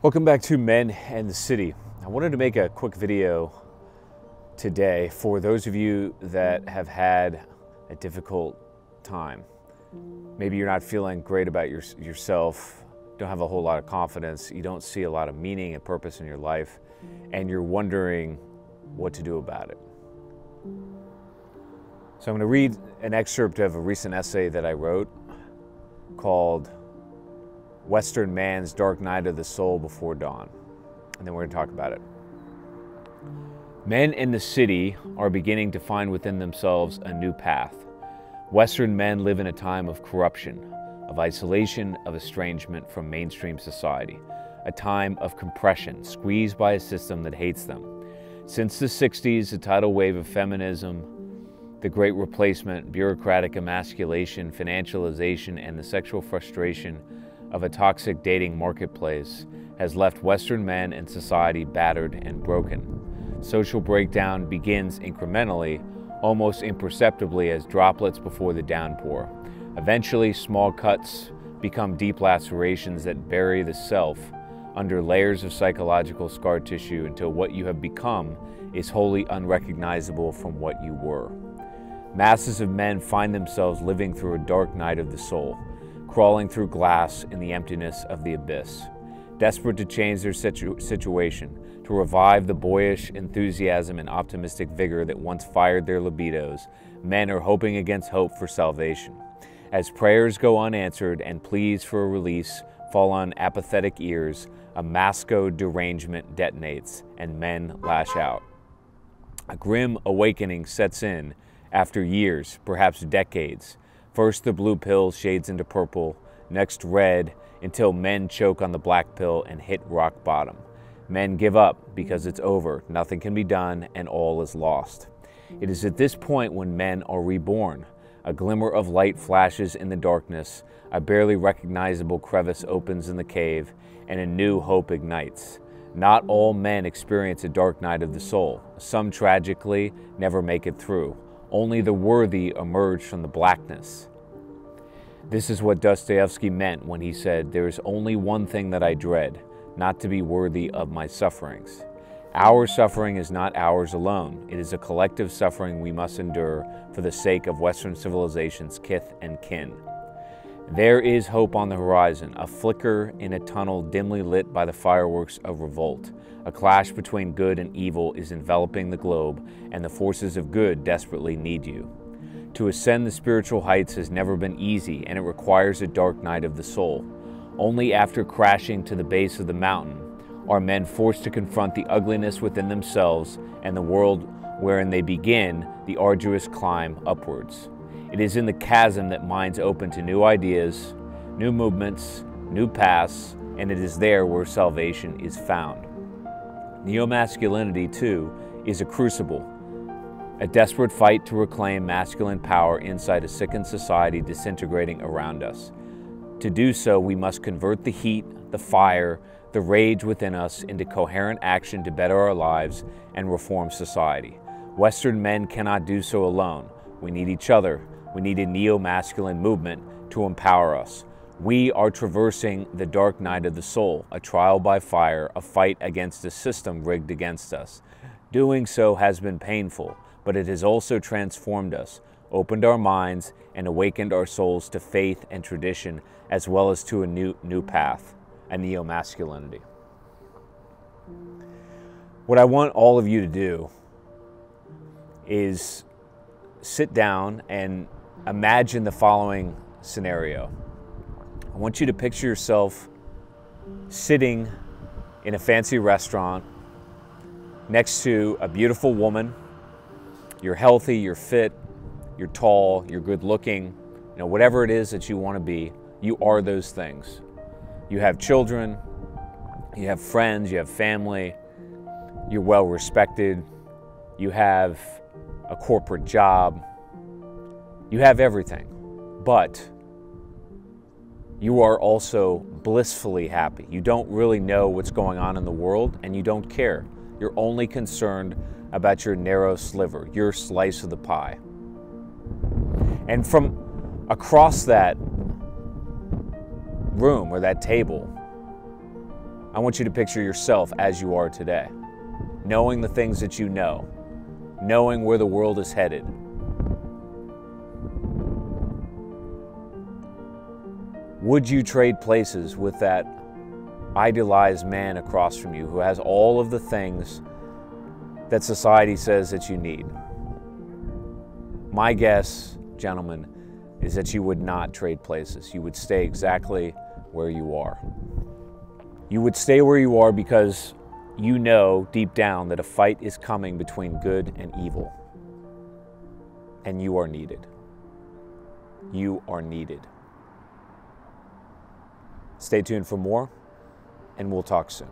Welcome back to Men and the City. I wanted to make a quick video today for those of you that have had a difficult time. Maybe you're not feeling great about your, yourself, don't have a whole lot of confidence, you don't see a lot of meaning and purpose in your life, and you're wondering what to do about it. So I'm going to read an excerpt of a recent essay that I wrote called Western Man's Dark Night of the Soul Before Dawn. And then we're going to talk about it. Men in the city are beginning to find within themselves a new path. Western men live in a time of corruption, of isolation, of estrangement from mainstream society, a time of compression, squeezed by a system that hates them. Since the 60s, the tidal wave of feminism, the great replacement, bureaucratic emasculation, financialization, and the sexual frustration of a toxic dating marketplace has left Western men and society battered and broken. Social breakdown begins incrementally, almost imperceptibly as droplets before the downpour. Eventually, small cuts become deep lacerations that bury the self under layers of psychological scar tissue until what you have become is wholly unrecognizable from what you were. Masses of men find themselves living through a dark night of the soul crawling through glass in the emptiness of the abyss. Desperate to change their situ- situation, to revive the boyish enthusiasm and optimistic vigor that once fired their libidos, men are hoping against hope for salvation. As prayers go unanswered and pleas for a release fall on apathetic ears, a masco derangement detonates and men lash out. A grim awakening sets in after years, perhaps decades, First, the blue pill shades into purple, next, red, until men choke on the black pill and hit rock bottom. Men give up because it's over, nothing can be done, and all is lost. It is at this point when men are reborn. A glimmer of light flashes in the darkness, a barely recognizable crevice opens in the cave, and a new hope ignites. Not all men experience a dark night of the soul. Some tragically never make it through. Only the worthy emerge from the blackness. This is what Dostoevsky meant when he said, There is only one thing that I dread, not to be worthy of my sufferings. Our suffering is not ours alone. It is a collective suffering we must endure for the sake of Western civilization's kith and kin. There is hope on the horizon, a flicker in a tunnel dimly lit by the fireworks of revolt. A clash between good and evil is enveloping the globe, and the forces of good desperately need you. To ascend the spiritual heights has never been easy, and it requires a dark night of the soul. Only after crashing to the base of the mountain are men forced to confront the ugliness within themselves and the world wherein they begin the arduous climb upwards. It is in the chasm that minds open to new ideas, new movements, new paths, and it is there where salvation is found. Neo-masculinity, too, is a crucible, a desperate fight to reclaim masculine power inside a sickened society disintegrating around us. To do so, we must convert the heat, the fire, the rage within us into coherent action to better our lives and reform society. Western men cannot do so alone. We need each other. We need a neo masculine movement to empower us. We are traversing the dark night of the soul, a trial by fire, a fight against a system rigged against us. Doing so has been painful, but it has also transformed us, opened our minds, and awakened our souls to faith and tradition, as well as to a new, new path, a neo masculinity. What I want all of you to do is sit down and imagine the following scenario. I want you to picture yourself sitting in a fancy restaurant next to a beautiful woman. You're healthy, you're fit, you're tall, you're good looking, you know, whatever it is that you want to be, you are those things. You have children, you have friends, you have family, you're well respected, you have a corporate job, you have everything. But you are also blissfully happy. You don't really know what's going on in the world and you don't care. You're only concerned about your narrow sliver, your slice of the pie. And from across that room or that table, I want you to picture yourself as you are today, knowing the things that you know, knowing where the world is headed. Would you trade places with that idealized man across from you who has all of the things that society says that you need? My guess, gentlemen, is that you would not trade places. You would stay exactly where you are. You would stay where you are because you know deep down that a fight is coming between good and evil. And you are needed. You are needed. Stay tuned for more, and we'll talk soon.